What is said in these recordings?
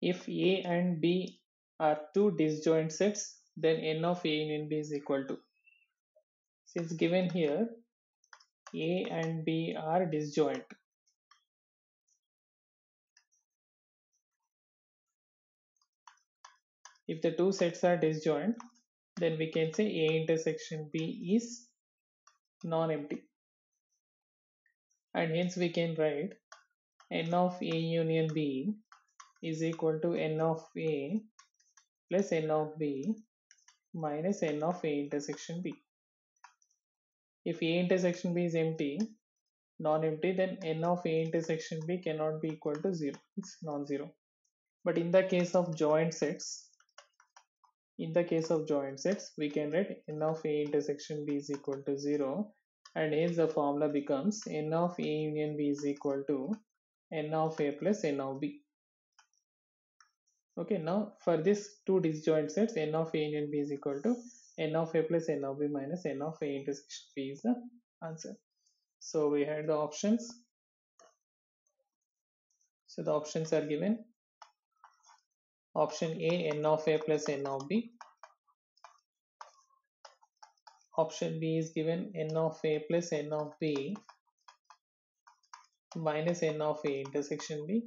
if A and B are two disjoint sets then n of A union B is equal to. Since given here A and B are disjoint. If the two sets are disjoint then we can say A intersection B is non-empty. And hence we can write n of A union B is equal to n of A plus n of B minus n of A intersection B. If A intersection B is empty, non-empty, then n of A intersection B cannot be equal to 0, it's non-zero. But in the case of joint sets, in the case of joint sets, we can write n of A intersection B is equal to 0 and hence the formula becomes n of A union B is equal to n of A plus n of B. Okay, now for this two disjoint sets, n of A and B is equal to n of A plus n of B minus n of A intersection B is the answer. So we had the options. So the options are given. Option A n of A plus n of B. Option B is given n of A plus n of B minus n of A intersection B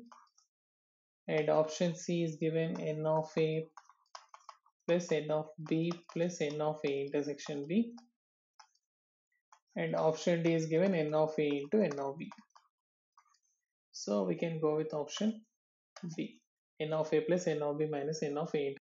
and option C is given n of A plus n of B plus n of A intersection B and option D is given n of A into n of B. So we can go with option B n of A plus n of B minus n of A